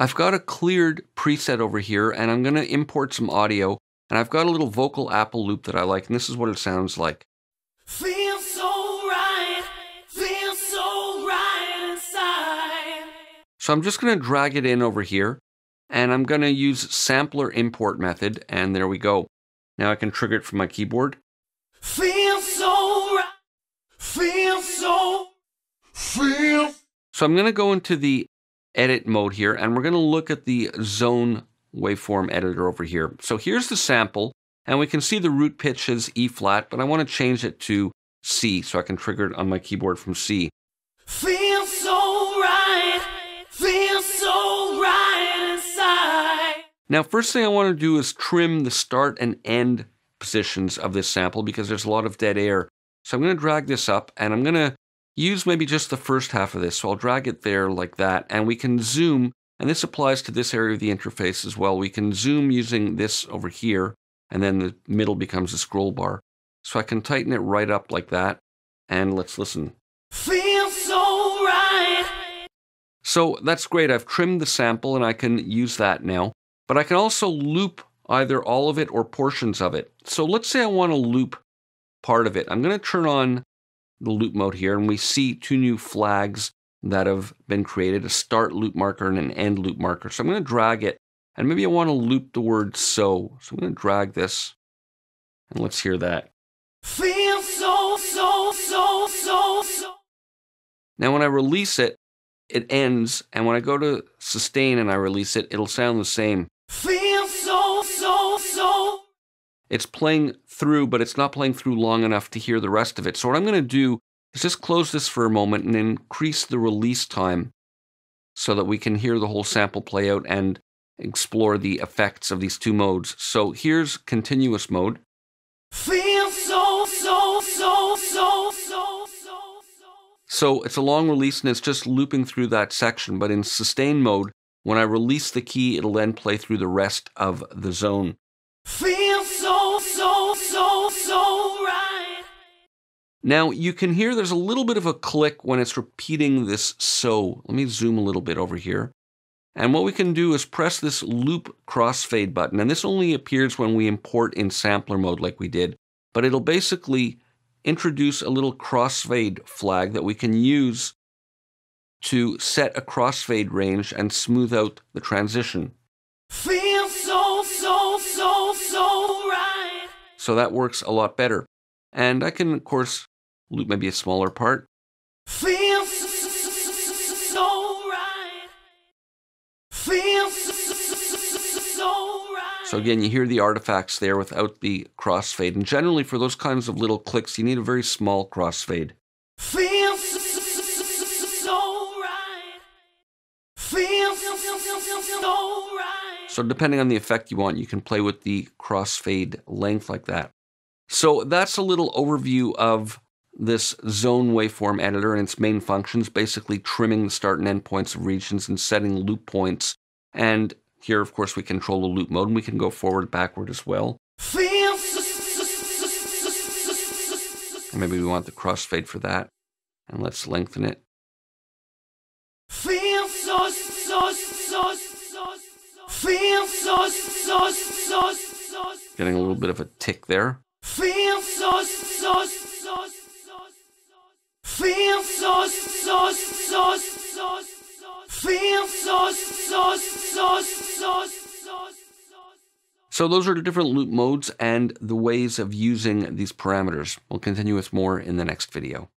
I've got a cleared preset over here and I'm going to import some audio and I've got a little vocal apple loop that I like and this is what it sounds like. Feels so right, feels so right inside. So I'm just going to drag it in over here and I'm going to use sampler import method and there we go. Now I can trigger it from my keyboard. Feels so right, feels so, feel. So I'm going to go into the edit mode here and we're going to look at the zone waveform editor over here. So here's the sample and we can see the root pitch is E flat, but I want to change it to C so I can trigger it on my keyboard from C. Feels so right, feels so right inside. Now, first thing I want to do is trim the start and end positions of this sample because there's a lot of dead air. So I'm going to drag this up and I'm going to use maybe just the first half of this. So I'll drag it there like that and we can zoom and this applies to this area of the interface as well. We can zoom using this over here and then the middle becomes a scroll bar. So I can tighten it right up like that and let's listen. Feels so right. So that's great. I've trimmed the sample and I can use that now. But I can also loop either all of it or portions of it. So let's say I want to loop part of it. I'm going to turn on the loop mode here and we see two new flags that have been created, a start loop marker and an end loop marker. So I'm going to drag it and maybe I want to loop the word so. So I'm going to drag this and let's hear that. Feels so, so, so, so, so. Now when I release it, it ends and when I go to sustain and I release it, it'll sound the same. Feels so, so, so. It's playing through, but it's not playing through long enough to hear the rest of it. So what I'm going to do is just close this for a moment and increase the release time so that we can hear the whole sample play out and explore the effects of these two modes. So here's continuous mode. Feels so, so, so, so, so, so, so. It's a long release and it's just looping through that section. But in sustain mode, when I release the key, it'll then play through the rest of the zone. Feels so, so, so, right. Now you can hear there's a little bit of a click when it's repeating this so. Let me zoom a little bit over here. And what we can do is press this loop crossfade button. And this only appears when we import in sampler mode like we did. But it'll basically introduce a little crossfade flag that we can use to set a crossfade range and smooth out the transition. So that works a lot better. And I can, of course, loop maybe a smaller part. Feels so right. Feels so right. So again, you hear the artifacts there without the crossfade. And generally for those kinds of little clicks, you need a very small crossfade. Feels so right. Feels so. So depending on the effect you want, you can play with the crossfade length like that. So that's a little overview of this zone waveform editor and its main functions, basically trimming the start and end points of regions and setting loop points. And here, of course, we control the loop mode and we can go forward, backward as well. Maybe we want the crossfade for that. And let's lengthen it. Feels so, so, so, so, Getting a little bit of a tick there. Feels so, so, so, so, Feels so, so, so, so, Feels so, so, so, so, so. So those are the different loop modes and the ways of using these parameters. We'll continue with more in the next video.